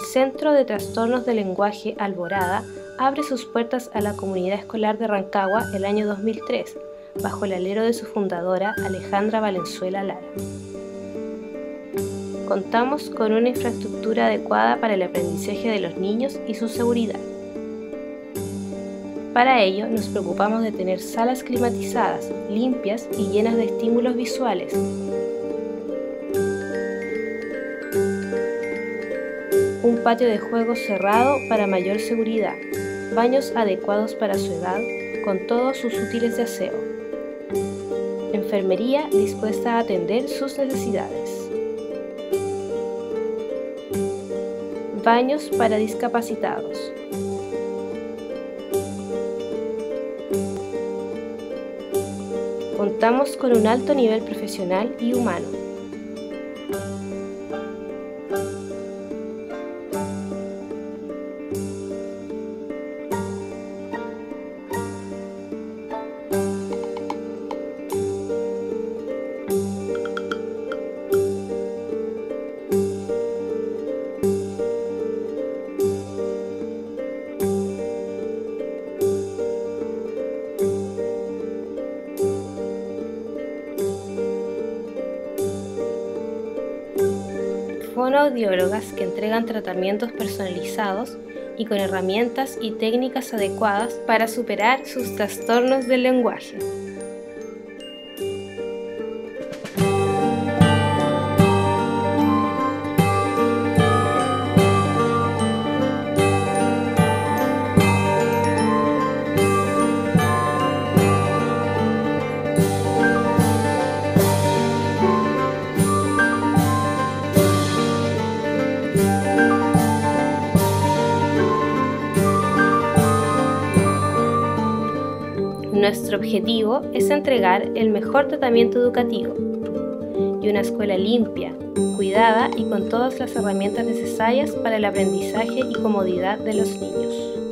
Centro de Trastornos del Lenguaje Alborada abre sus puertas a la comunidad escolar de Rancagua el año 2003, bajo el alero de su fundadora Alejandra Valenzuela Lara. Contamos con una infraestructura adecuada para el aprendizaje de los niños y su seguridad. Para ello nos preocupamos de tener salas climatizadas, limpias y llenas de estímulos visuales, patio de juegos cerrado para mayor seguridad, baños adecuados para su edad, con todos sus útiles de aseo, enfermería dispuesta a atender sus necesidades, baños para discapacitados, contamos con un alto nivel profesional y humano fonoaudiólogas que entregan tratamientos personalizados y con herramientas y técnicas adecuadas para superar sus trastornos del lenguaje. Nuestro objetivo es entregar el mejor tratamiento educativo y una escuela limpia, cuidada y con todas las herramientas necesarias para el aprendizaje y comodidad de los niños.